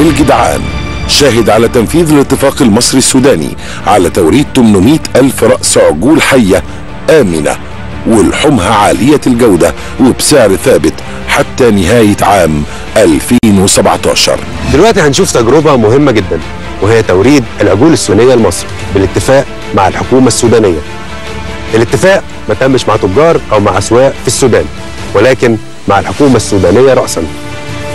الجدعان. شاهد على تنفيذ الاتفاق المصري السوداني على توريد 800 ألف رأس عجول حية آمنة ولحومها عالية الجودة وبسعر ثابت حتى نهاية عام 2017 دلوقتي هنشوف تجربة مهمة جدا وهي توريد العجول السودانية لمصر بالاتفاق مع الحكومة السودانية. الاتفاق ما تمش مع تجار أو مع أسواق في السودان ولكن مع الحكومة السودانية رأسا.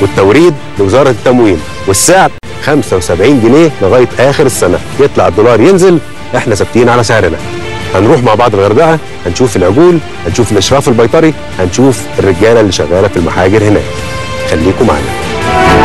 والتوريد لوزارة التموين والسعر 75 جنيه لغاية آخر السنة. يطلع الدولار ينزل إحنا ثابتين على سعرنا. هنروح مع بعض الغردقة هنشوف العجول هنشوف الإشراف البيطري هنشوف الرجالة اللي شغالة في المحاجر هناك. خليكم معانا.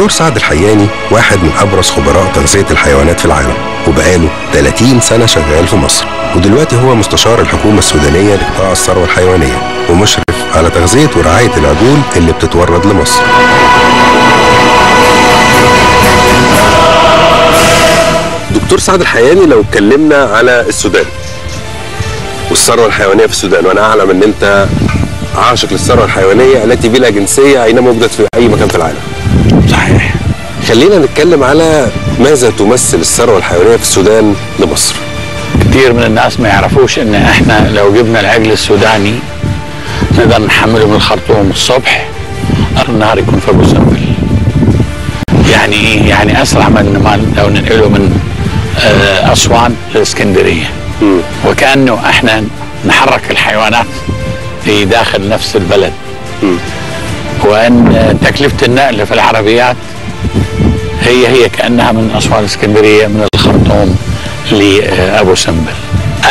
الدكتور سعد الحياني واحد من أبرز خبراء تغذية الحيوانات في العالم وبقاله 30 سنة شغال في مصر. ودلوقتي هو مستشار الحكومة السودانية لقطاع الثروة الحيوانية ومشرف على تغذية ورعاية العجول اللي بتتورد لمصر. دكتور سعد الحياني لو اتكلمنا على السودان والثروة الحيوانية في السودان وأنا أعلم إن أنت عاشق للثروة الحيوانية التي بلا جنسية أينما وجدت في أي مكان في العالم. صحيح. خلينا نتكلم على ماذا تمثل الثروة الحيوانية في السودان لمصر؟ كتير من الناس ما يعرفوش إن إحنا لو جبنا العجل السوداني نقدر نحمله من الخرطوم الصبح النهار يكون في ابو سمبل يعني إيه؟ يعني أسرع من ما لو ننقله من آه، أسوان لاسكندريه وكأنه إحنا نحرك الحيوانات في داخل نفس البلد. وأن تكلفة النقل في العربيات هي هي كأنها من اسوان اسكندرية من الخرطوم لأبو سمبل.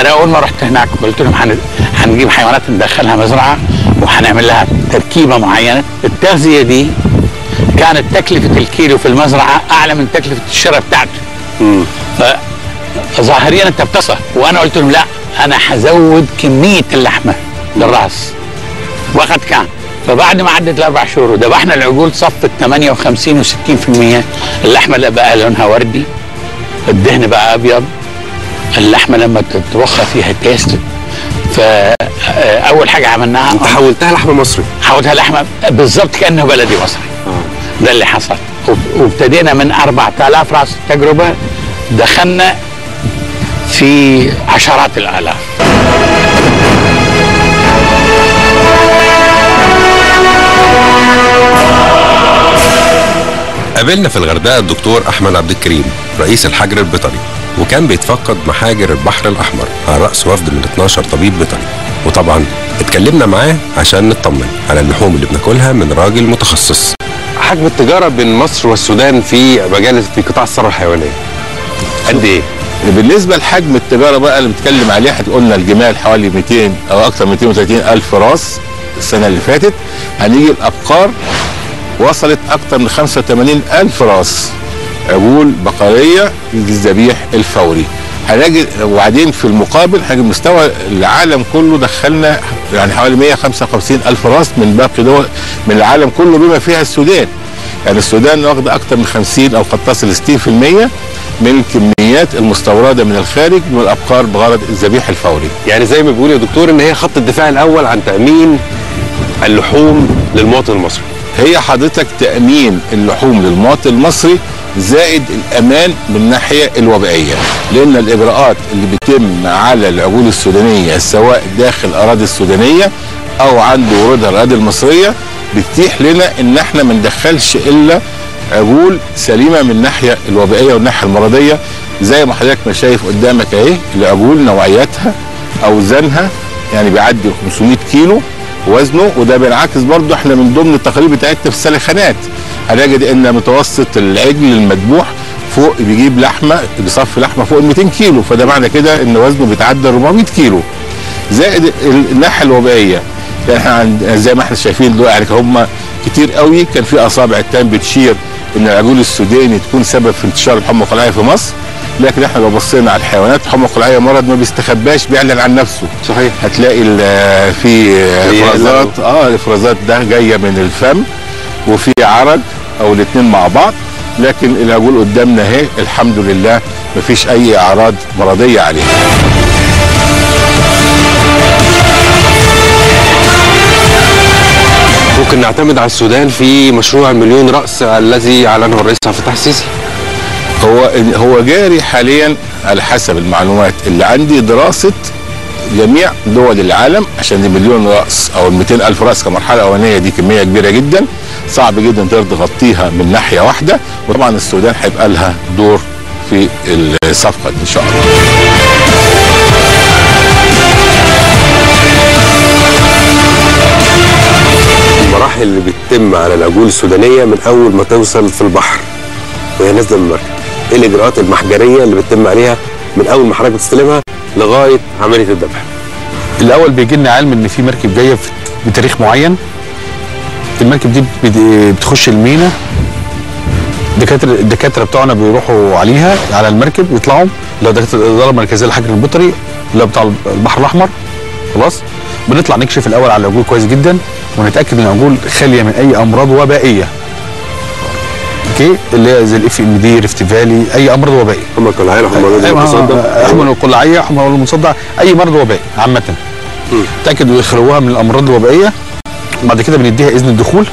أنا أول ما رحت هناك قلت لهم هن- هنجيب حيوانات ندخلها مزرعة وهنعمل لها تركيبة معينة. التغذية دي كانت تكلفة الكيلو في المزرعة أعلى من تكلفة الشراء بتاعته فظاهريا أنت بتصل. وأنا قلت لهم لا أنا هزود كمية اللحمة للرأس. وقد كان. فبعد ما عدت الأربع شهور وذبحنا العجول صفت 58 و60% اللحمة اللي بقى لونها وردي. الدهن بقى أبيض. اللحمة لما تتوخى فيها تيست. فاول حاجة عملناها أنت حولتها لحمة مصري؟ حولتها لحمة بالظبط كأنه بلدي مصري. ده اللي حصل. وابتدينا من 4000 راس تجربة دخلنا في عشرات الآلاف. قابلنا في الغردقة الدكتور أحمد عبد الكريم رئيس الحجر البيطري وكان بيتفقد محاجر البحر الأحمر على رأس وفد من 12 طبيب بيطري. وطبعا اتكلمنا معاه عشان نطمن على اللحوم اللي بناكلها من راجل متخصص. حجم التجارة بين مصر والسودان في مجال في قطاع الثروة الحيوانية. قد إيه؟ بالنسبة لحجم التجارة بقى اللي بنتكلم عليها قلنا الجمال حوالي 200 أو أكثر من 230 ألف راس السنة اللي فاتت. هنيجي الابقار وصلت أكثر من 85 ألف راس. عجول بقرية للذبيح الفوري. هنجد وبعدين في المقابل هنجد مستوى العالم كله دخلنا يعني حوالي 155 ألف راس من باقي دول من العالم كله بما فيها السودان. يعني السودان واخدة أكثر من 50 أو قد تصل 60% من الكميات المستوردة من الخارج من الأبقار بغرض الذبيح الفوري. يعني زي ما بيقول يا دكتور إن هي خط الدفاع الأول عن تأمين اللحوم للمواطن المصري. هي حضرتك تأمين اللحوم للمواطن المصري زائد الأمان من الناحيه الوبائية لأن الإجراءات اللي بتتم على العجول السودانية سواء داخل الاراضي السودانية أو عند ورودها الأراضي المصرية بتتيح لنا إن إحنا ما ندخلش إلا عجول سليمة من الناحيه الوبائية والناحية المرضية زي ما حضرتك ما شايف قدامك أهي العجول نوعياتها أوزانها يعني بيعدي 500 كيلو وزنه وده بينعكس برضه إحنا من ضمن التقارير بتاعتنا في السلخانات. هنجد إن متوسط العجل المذبوح فوق بيجيب لحمة بصف لحمة فوق ال 200 كيلو. فده معنى كده إن وزنه بيتعدى 400 كيلو. زائد ال- الناحية الوبائية يعني إحنا زي ما إحنا شايفين دول يعني هم كتير قوي. كان في أصابع التام بتشير إن العجول السوداني تكون سبب في انتشار الحمى القلعيه في مصر. لكن إحنا لو بصينا على الحيوانات الحمى القلعيه مرض ما بيستخباش بيعلن عن نفسه. صحيح. هتلاقي في إفرازات آه الإفرازات ده جاية من الفم وفي عرج أو الاثنين مع بعض. لكن العجول قدامنا أهي الحمد لله مفيش أي أعراض مرضية عليها. ممكن نعتمد على السودان في مشروع المليون رأس الذي أعلنه الرئيس عبد الفتاح السيسي. هو هو جاري حاليا على حسب المعلومات اللي عندي دراسة جميع دول العالم عشان المليون رأس أو ال 200 ألف رأس كمرحلة أولانية دي كمية كبيرة جدا. صعب جدا تقدر تغطيها من ناحية واحدة. وطبعا السودان هيبقى لها دور في الصفقة إن شاء الله. المراحل اللي بتتم على العجول السودانية من أول ما توصل في البحر وهي نازلة من المركب. إيه الإجراءات المحجرية اللي بتتم عليها من أول ما حضرتك بتستلمها لغاية عملية الذبح. الأول بيجي لنا علم إن في مركب جاية بتاريخ معين. المركب دي بت- بتخش المينا. الدكاتره الدكاترة بتوعنا بيروحوا عليها على المركب يطلعوا. لو دكاتره الإدارة المركزية للحجر البيطري اللي بتاع البحر الأحمر. خلاص. بنطلع نكشف الأول على العجول كويس جدا ونتأكد إن العجول خالية من أي أمراض وبائية. okay اللي هي زي ال FMD Rift Valley أي امراض وبائي. حمى القلاعية حمى الوادي المتصدع حمى القلاعيه حمى المتصدع أي مرض وبائي عامة. تاكدوا يخلوها من الأمراض الوبائية. وبعد كده بنديها إذن الدخول.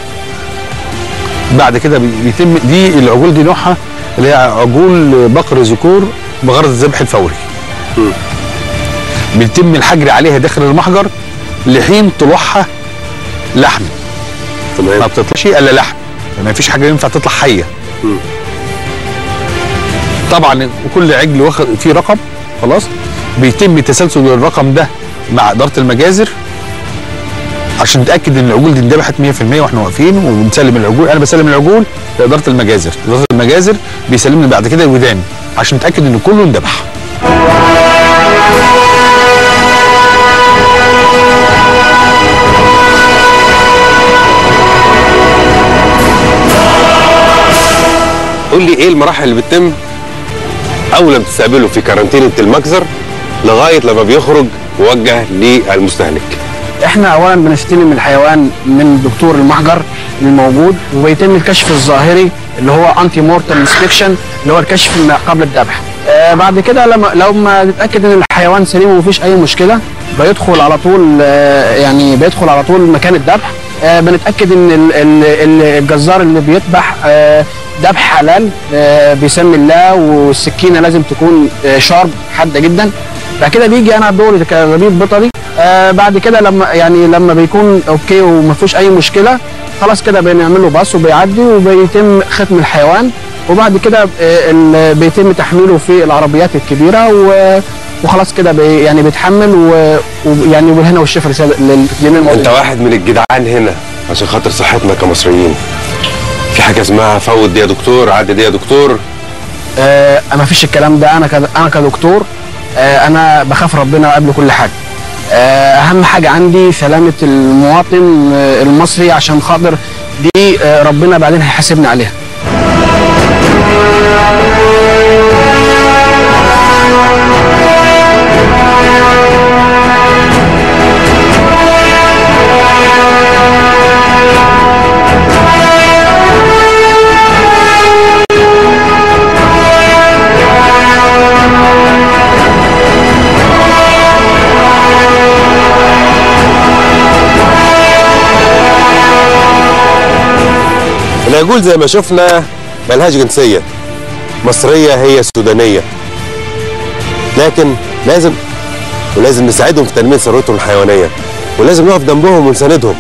بعد كده بي- بيتم دي العجول دي نوعها اللي هي عجول بقر ذكور بغرض الذبح الفوري. بيتم الحجر عليها داخل المحجر لحين طلوعها لحم. ما تمام بتطلعش إلا لحم. ما فيش حاجة ينفع تطلع حية. طبعا كل عجل واخد فيه رقم خلاص؟ بيتم تسلسل الرقم ده مع إدارة المجازر عشان نتاكد إن العجول دي اندبحت 100% وإحنا واقفين وبنسلم العجول. أنا بسلم العجول لإدارة المجازر. إدارة المجازر بيسلمني بعد كده الودان عشان نتاكد إن كله اندبح قول لي إيه المراحل اللي بتتم أول ما بتستقبله في كارانتينة المجزر لغاية لما بيخرج موجه للمستهلك؟ إحنا اولا بنستلم الحيوان من دكتور المحجر الموجود وبيتم الكشف الظاهري اللي هو ante mortem inspection اللي هو الكشف ما قبل الذبح. آه بعد كده لما لو ما نتأكد إن الحيوان سليم ومفيش أي مشكلة بيدخل على طول آه يعني بيدخل على طول مكان الذبح. آه بنتأكد إن ال- ال- ال- الجزار اللي بيذبح ذبح حلال آه بسم الله والسكينة لازم تكون آه sharp حادة جدا. بعد كده بيجي أنا دوري كطبيب بيطري آه بعد كده لما يعني لما بيكون okay وما فيهوش أي مشكلة خلاص كده بنعمل له pass وبيعدي وبيتم ختم الحيوان. وبعد كده بيتم تحميله في العربيات الكبيرة و- وخلاص كده بي يعني بيتحمل ويعني والهنا والشفا للجميع أنت واحد من الجدعان هنا عشان خاطر صحتنا كمصريين. في حاجة اسمها فوت دي يا دكتور عدي دي يا دكتور. آه ما فيش الكلام ده. أنا كد- أنا كدكتور آه أنا بخاف ربنا قبل كل حاجة. آه أهم حاجة عندي سلامة المواطن آه المصري عشان خاطر دي آه ربنا بعدين هيحاسبني عليها. العجول زي ما شفنا ملهاش جنسية. مصرية هي سودانية. لكن لازم ولازم نساعدهم في تنمية ثروتهم الحيوانية. ولازم نقف جنبهم ونساندهم.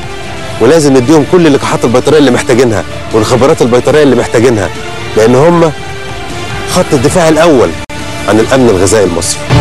ولازم نديهم كل اللقاحات البيطرية اللي محتاجينها والخبرات البيطرية اللي محتاجينها. لأن هم خط الدفاع الأول عن الأمن الغذائي المصري.